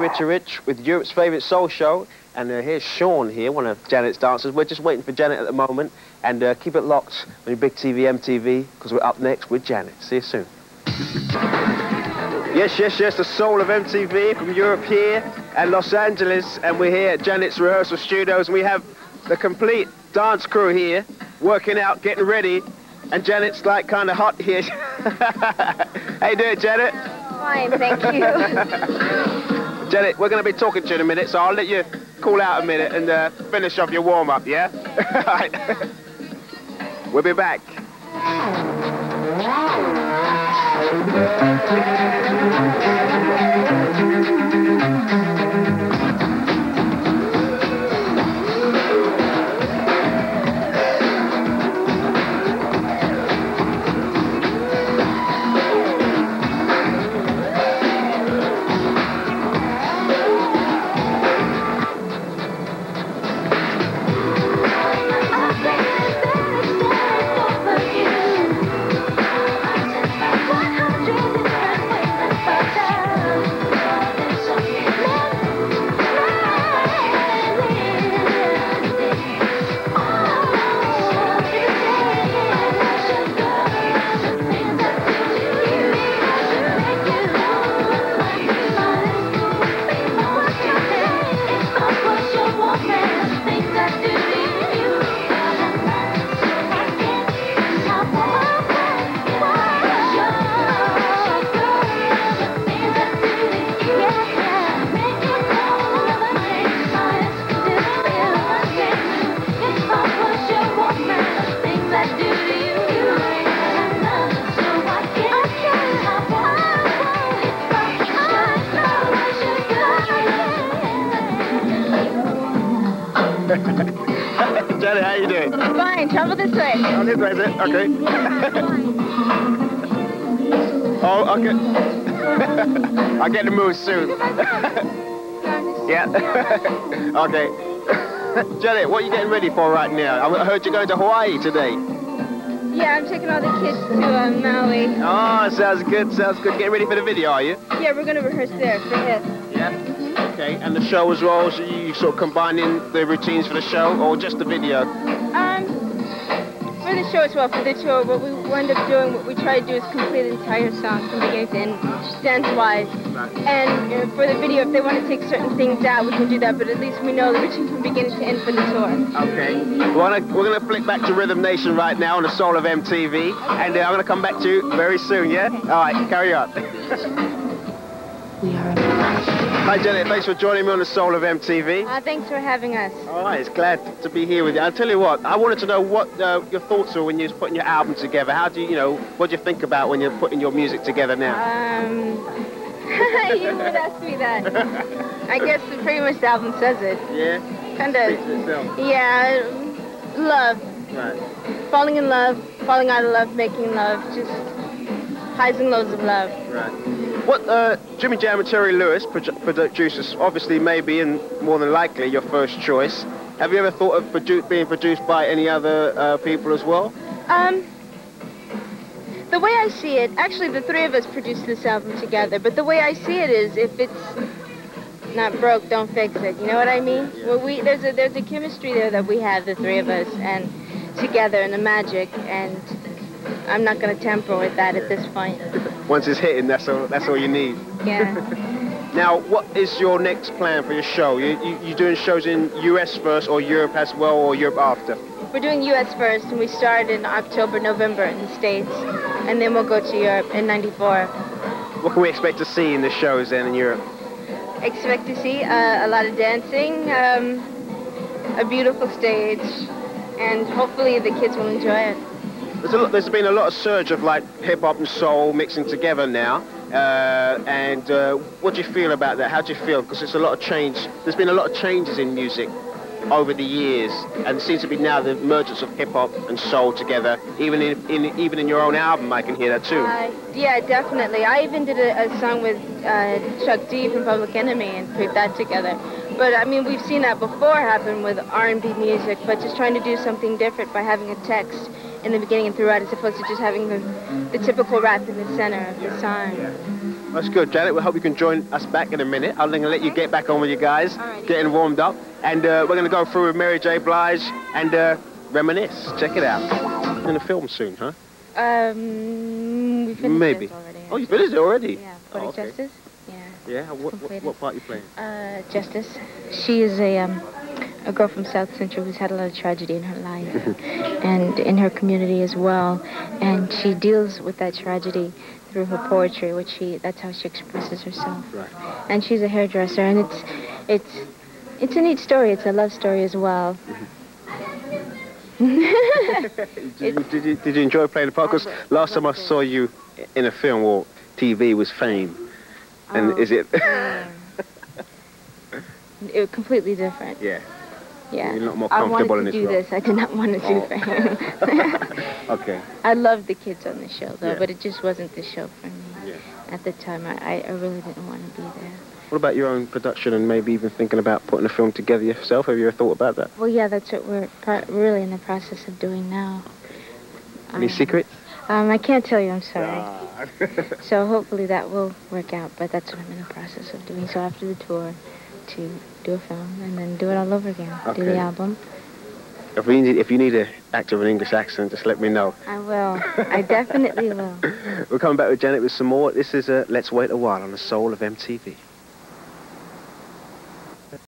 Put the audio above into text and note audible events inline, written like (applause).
Richard Rich with Europe's favourite soul show. And uh, here's Sean here, one of Janet's dancers. We're just waiting for Janet at the moment. And uh, keep it locked on your big TV, MTV, because we're up next with Janet. See you soon. Yes, yes, yes, the soul of MTV from Europe here and Los Angeles. And we're here at Janet's rehearsal studios. And we have the complete dance crew here working out, getting ready. And Janet's like kind of hot here. (laughs) How you doing, Janet? Fine, thank you. (laughs) Janet, we're going to be talking to you in a minute, so I'll let you cool out a minute and uh, finish off your warm-up, yeah? (laughs) (laughs) we'll be back. (laughs) Janet, how you doing? Fine, travel this way. Oh, this way, is it? Okay. (laughs) oh, okay. (laughs) I'll get the move soon. yeah. okay. Janet, what are you getting ready for right now? I heard you're going to Hawaii today. Yeah, I'm taking all the kids to uh, Maui. Oh, sounds good, sounds good. Getting ready for the video, are you? Yeah, we're going to rehearse there for it. Yeah. Okay, and the show as well, so you sort of combining the routines for the show or just the video? Um, for the show as well, for the tour, what we wind up doing, what we try to do is complete the entire song from beginning to end, dance-wise. Right. And uh, for the video, if they want to take certain things out, we can do that, but at least we know the routine from beginning to end for the tour. Okay. We're gonna, we're gonna flick back to Rhythm Nation right now on the soul of MTV, and uh, I'm gonna come back to you very soon, yeah? All right, carry on. We are Hi, Janet. Thanks for joining me on the Soul of MTV. Uh, thanks for having us. All right, it's glad to be here with you. I'll tell you what, I wanted to know what uh, your thoughts were when you was putting your album together. How do you, you know, what do you think about when you're putting your music together now? Um, (laughs) you would ask me that. (laughs) I guess the pretty much the album says it. Yeah? Kind of, itself. yeah, love. Right, Falling in love, falling out of love, making love, just highs and lows of love. right. What, uh, Jimmy Jam and Terry Lewis, produ- producers, obviously maybe and more than likely your first choice. Have you ever thought of produ- being produced by any other uh, people as well? Um, the way I see it, actually the three of us produced this album together, but the way I see it is if it's not broke, don't fix it. You know what I mean? Well, we there's a there's a chemistry there that we have, the three of us, and together, and the magic, and I'm not going to tamper with that at this point. Once it's hitting, that's all, that's all you need. Yeah. (laughs) Now, what is your next plan for your show? You, you, you doing shows in US first or Europe as well or Europe after? We're doing U.S. first, and we start in October, November in the States, and then we'll go to Europe in '94. What can we expect to see in the shows then in Europe? Expect to see uh, a lot of dancing, um, a beautiful stage, and hopefully the kids will enjoy it. There's, there's been a lot of surge of like hip hop and soul mixing together now. Uh, and uh, what do you feel about that? How do you feel? Because it's a lot of change. There's been a lot of changes in music over the years, and it seems to be now the emergence of hip hop and soul together. Even in, in even in your own album, I can hear that too. Uh, yeah, definitely. I even did a, a song with uh, Chuck D from Public Enemy and put that together. But I mean, we've seen that before happen with R&B music, but just trying to do something different by having a text in the beginning and throughout, as opposed to just having the, the typical rap in the center of the song. That's good, Janet. We hope you can join us back in a minute. I'm going to let you get back on with you guys, Alrighty. getting warmed up. And uh, we're going to go through with Mary J. Blige and uh, reminisce. Check it out. In a film soon, huh? Um, we finished Maybe. already. Oh, you finished it already? Yeah, Oh, Poetic okay. Justice. Yeah. Yeah? What, what, what part you playing? Uh, Justice. She is a um, a girl from South Central who's had a lot of tragedy in her life and in her community as well. And she deals with that tragedy through her poetry, which she that's how she expresses herself. Right. And she's a hairdresser, and it's it's it's a neat story. It's a love story as well. (laughs) Did you, did, you, did you enjoy playing the part? Because last time I saw you in a film or TV was Fame. And Oh, is it... (laughs) it was completely different. yeah. Yeah. You're not more I comfortable wanted in to do role. this. I did not want to do Oh. fame. (laughs) Okay. I loved the kids on the show, though, Yeah. but it just wasn't the show for me. Yeah. At the time, I, I I really didn't want to be there. What about your own production and maybe even thinking about putting a film together yourself? Have you ever thought about that? Well, yeah, that's what we're really in the process of doing now. Any Um, secrets? Um, I can't tell you. I'm sorry. Ah. So hopefully that will work out, but that's what I'm in the process of doing. So after the tour, to do a film and then do it all over again. Do the album. if, you need, if you need an actor with an English accent, just let me know. I will. I definitely will. (laughs) We're coming back with Janet with some more. This is uh, Let's Wait a While on the Soul of MTV.